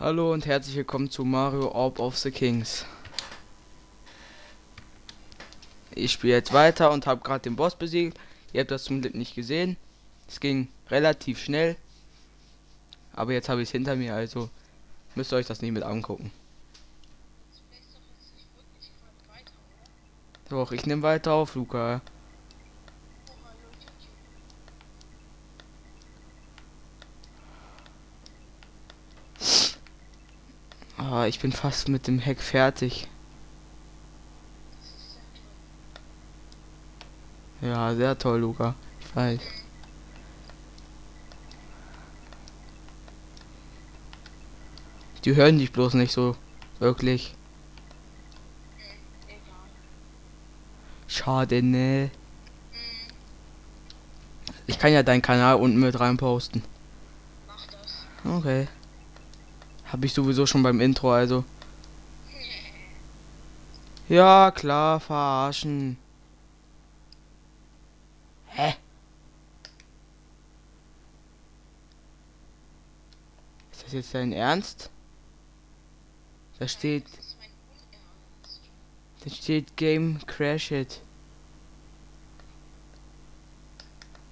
Hallo und herzlich willkommen zu Mario Orb of the Kings. Ich spiele jetzt weiter und habe gerade den Boss besiegt. Ihr habt das zum Glück nicht gesehen. Es ging relativ schnell. Aber jetzt habe ich es hinter mir, also müsst ihr euch das nicht mit angucken. Doch, ich nehme weiter auf, Luca. Ah, ich bin fast mit dem Heck fertig. Ja, sehr toll, Luca. Ich weiß. Die hören dich bloß nicht so wirklich. Schade, ne? Ich kann ja deinen Kanal unten mit rein posten. Mach das. Okay. Habe ich sowieso schon beim Intro, also. Ja, klar, verarschen. Hä? Ist das jetzt dein Ernst? Da steht, da steht Game Crash It.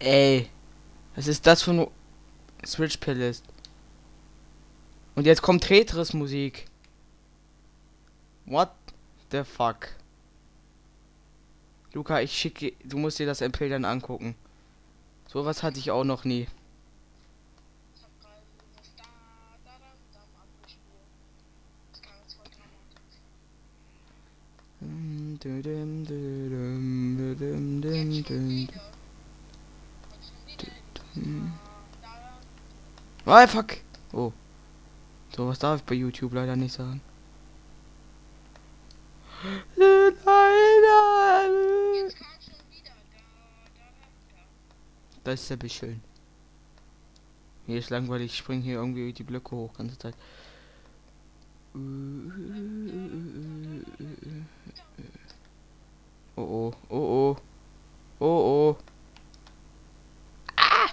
Ey, was ist das für ein Switch Playlist? Und jetzt kommt Tetris Musik. What the fuck? Luca, ich schicke, du musst dir das MP dann angucken. Sowas hatte ich auch noch nie. Da, da. Oh, Oh. Sowas darf ich bei YouTube leider nicht sagen. Das ist ja bisschen schön. Mir ist langweilig, ich spring hier irgendwie die Blöcke hoch ganze Zeit. Oh, oh oh. Oh oh. Ah!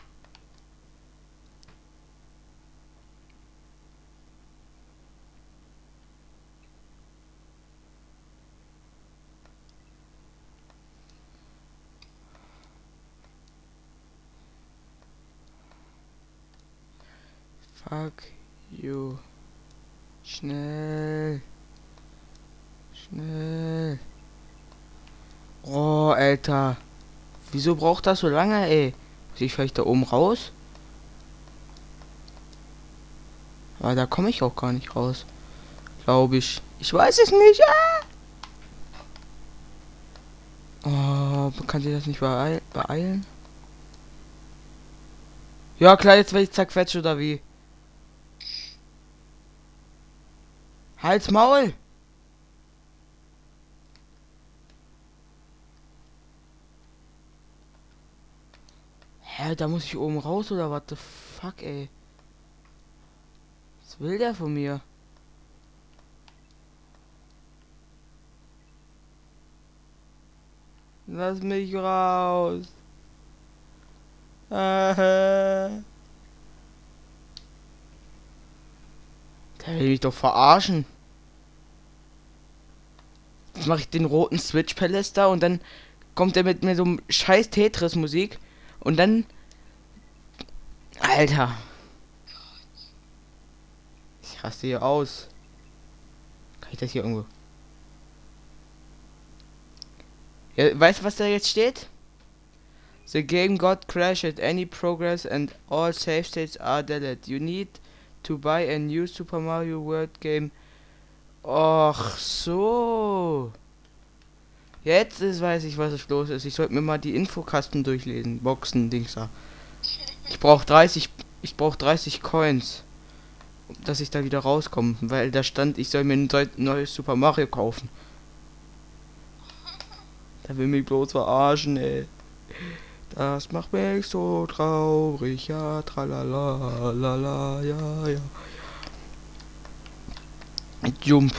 Fuck you. Schnell. Schnell. Oh, Alter. Wieso braucht das so lange, ey? Muss ich vielleicht da oben raus? Aber da komme ich auch gar nicht raus. Glaube ich. Ich weiß es nicht. Ah! Oh, kann sich das nicht beeil beeilen? Ja, klar, jetzt werde ich zerquetscht oder wie? Hals Maul! Hä, da muss ich oben raus oder what the fuck, ey? Was will der von mir? Lass mich raus. Der will mich doch verarschen. Jetzt mache ich den roten Switch Palace da und dann kommt er mit mir so scheiß Tetris Musik und dann Alter. Ich raste hier aus. Kann ich das hier irgendwo? Ja, weißt du, was da jetzt steht? The game got crashed. Any progress and all save states are deleted. You need to buy a new Super Mario World game. Ach so. Jetzt ist, weiß ich, was los ist. Ich sollte mir mal die Infokasten durchlesen. Boxen, Dings da. Ich brauche 30, ich brauche 30 Coins, dass ich da wieder rauskomme, weil da stand, ich soll mir ein neu- neues Super Mario kaufen. Da will mich bloß verarschen, ey. Das macht mich so traurig, ja, tralala, lala, ja, ja. Jump.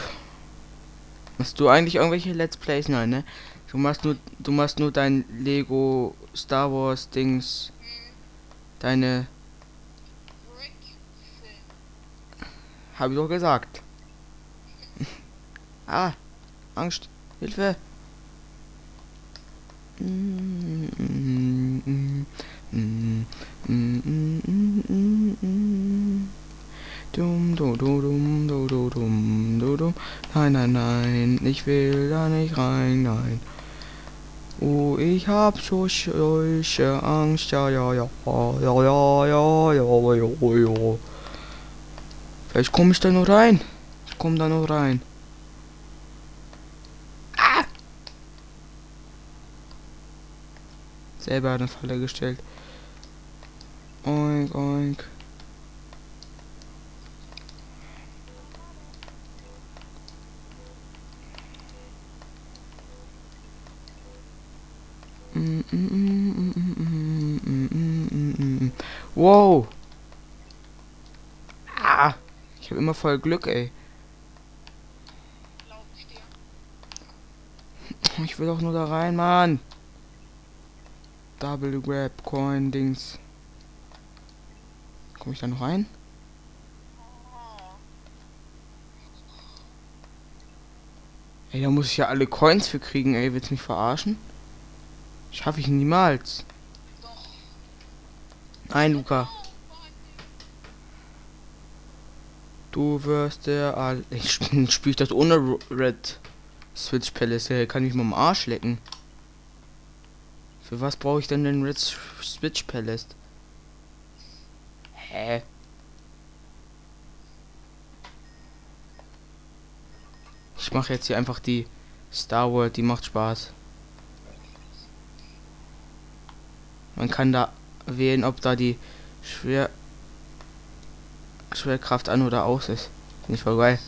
Machst du eigentlich irgendwelche Let's Plays? Nein, ne? Du machst nur, du machst nur dein Lego Star Wars Dings, deine, Brick Film. Hab ich doch gesagt. ah, Angst. Hilfe. Dum, du, du, dum, du, du, dum, du, dum. Nein, nein, nein, ich will da nicht rein, nein. Oh, ich hab so solche Angst, ja, ja, ja, ja, ja, ja, ja, ja, ja. Vielleicht komme ich da noch rein. Ich komme da noch rein. Ah! Selber eine Falle gestellt. Oink, oink. Wow. Ah, ich habe immer voll Glück, ey. Ich will doch nur da rein, Mann. Double Grab Coin Dings. Komme ich da noch rein? Ey, da muss ich ja alle Coins für kriegen, ey. Willst du mich verarschen? Schaffe ich niemals. Nein, Luca. Du wirst der all. Ich spiele spiel das ohne Red Switch Palace. Kann ich mal am Arsch lecken. Für was brauche ich denn den Red Switch Palace? Hä? Ich mache jetzt hier einfach die Star World, die macht Spaß. Man kann da wählen, ob da die Schwer Schwerkraft an oder aus ist. Finde ich voll geil.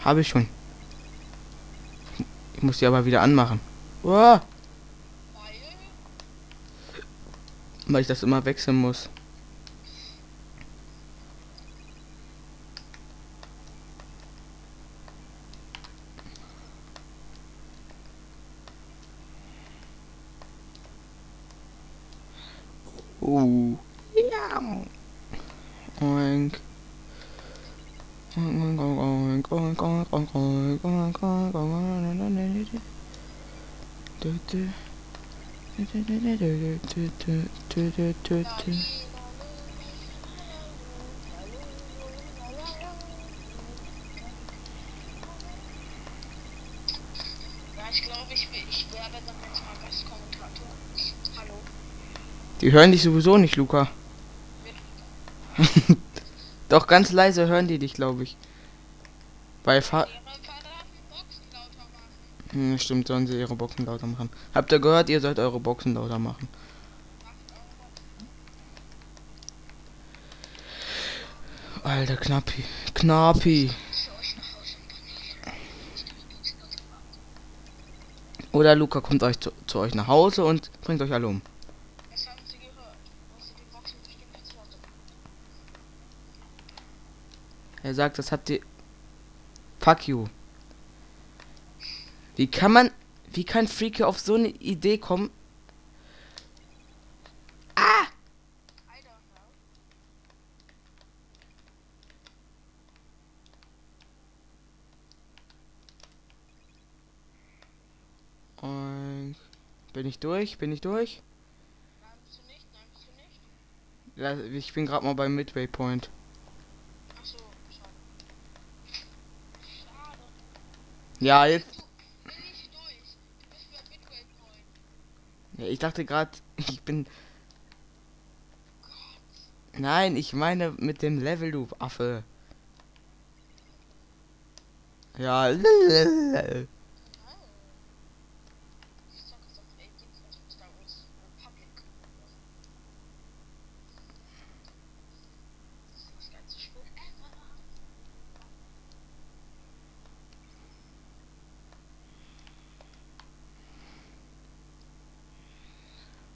Habe ich schon. Ich muss die aber wieder anmachen. Uah, Weil. weil ich das immer wechseln muss. Uh. Ja. Oink. Oink, oink, oink, oink, oink, oink, oink, oink, oink, oink. Ja, ich glaube, ich, will- ich werde dann jetzt mal Gastkommentator. Hallo. Die hören dich sowieso nicht, Luca. Doch ganz leise hören die dich, glaube ich. Bei Fa Ihre verdammten Boxen lauter machen. hm, stimmt, sollen sie ihre Boxen lauter machen. Habt ihr gehört, ihr sollt eure Boxen lauter machen. Alter, Knappi. Knappi. Oder Luca kommt euch zu, zu euch nach Hause und bringt euch alle um. Das haben sie gehört. Muss sie die Boxen bestimmt jetzt lauter machen. Er sagt, das hat die. Fuck you. Wie kann man. Wie kann Freaky auf so eine Idee kommen? Ah! Und bin ich durch? Bin ich durch? Nein, bist du nicht? Nein, bist du nicht? Ja, ich bin gerade mal beim Midway Point. Achso, schade. Schade. Ja, jetzt. Du bin ich durch. Du bist bei Midway Point. Ja, ich dachte gerade, ich bin. Nein, ich meine mit dem Level, du Affe. Ja.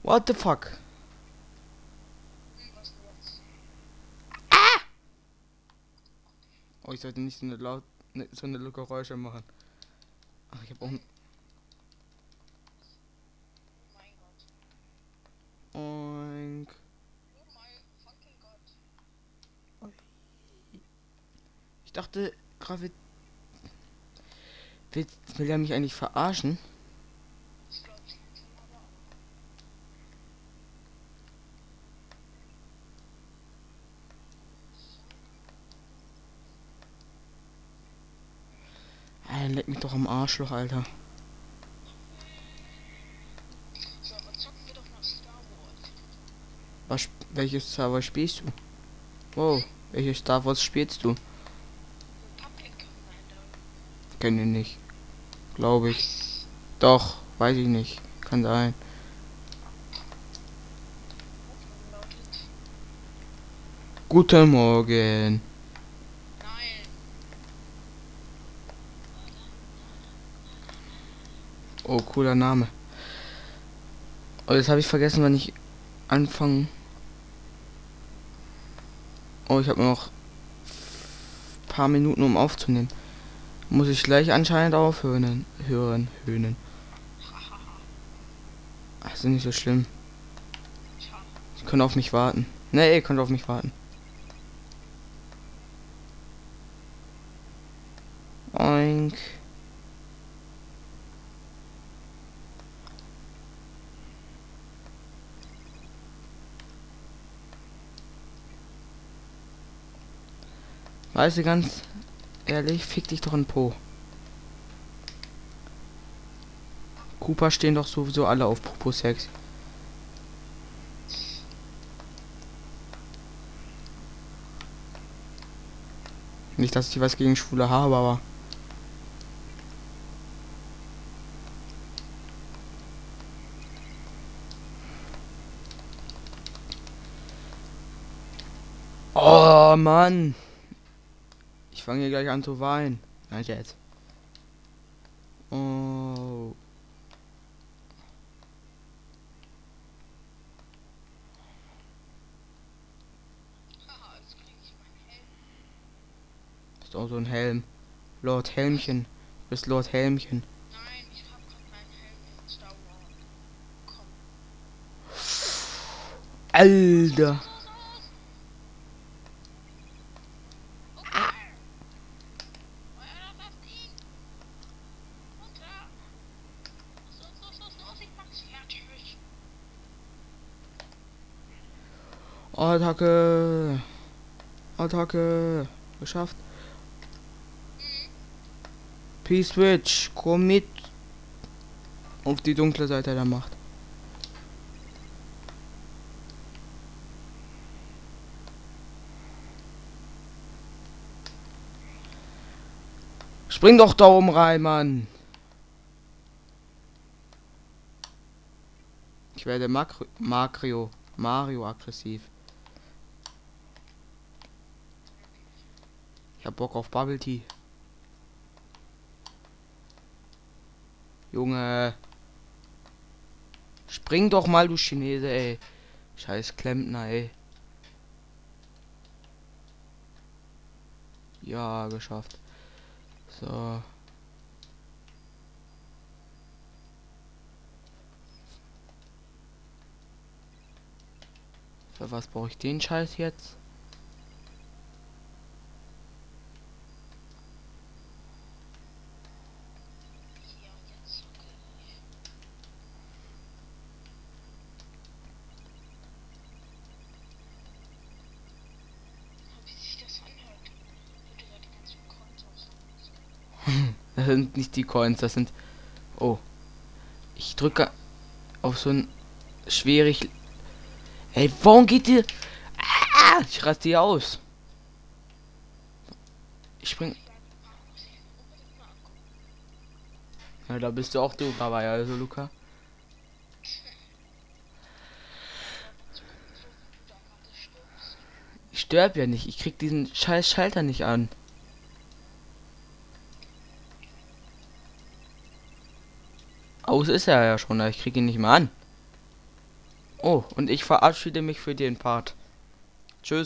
What the fuck? Ah! Oh, ich sollte nicht so eine, laut, ne, so eine Geräusche machen. Ach, ich hab auch. Oink. Ich dachte, Gravit. Will, will er mich eigentlich verarschen? Leck mich doch am Arschloch, Alter. So. Was, welches Star Wars spielst du? Wow, welches Star Wars spielst du? Kenne ich nicht. Glaube ich. Doch, weiß ich nicht. Kann sein. Guten Morgen. Oh, cooler Name. Oh, jetzt habe ich vergessen, wann ich anfangen. Oh, ich habe noch paar Minuten, um aufzunehmen. Muss ich gleich anscheinend aufhören. Hören, hören. Ach, ist nicht so schlimm. Sie können auf mich warten. Nee, ihr könnt auf mich warten. Oink. Weißt du ganz ehrlich, fick dich doch in Po. Cooper stehen doch sowieso alle auf Popo-Sex. Nicht, dass ich was gegen Schwule habe, aber. Oh Mann! Ich fange hier gleich an zu weinen. Nein, jetzt. Oh. Ist auch so ein Helm. Lord Helmchen. Du bist Lord Helmchen. Nein, ich habe gerade meinen Helm in Star Wars. Komm. Alter. Los, los! Okay. Feuer das Ding! Runter! Los, los, los, los, ich mach's fertig! Attacke. Attacke. Geschafft. P-Switch. Komm mit. Auf die dunkle Seite der Macht. Spring doch da oben rein, Mann. Ich werde Makro Mario, Mario aggressiv. Ich hab Bock auf Bubble Tea. Junge. Spring doch mal, du Chinese, ey. Scheiß Klempner, ey. Ja, geschafft. So. Für was brauche ich den Scheiß jetzt? Ja, jetzt zocke ich. Wie sich das anhört. Würde da die ganzen Coins aussammeln. Das sind nicht die Coins, das sind. Oh. Ich drücke auf so ein schwierig. Ey, warum geht die. Ah, ich raste die aus. Ich spring. Ja, da bist du auch du dabei, also Luca. Ich sterb ja nicht. Ich krieg diesen scheiß Schalter nicht an. Aus ist er ja schon, ich krieg ihn nicht mehr an. Oh, und ich verabschiede mich für den Part. Tschüss.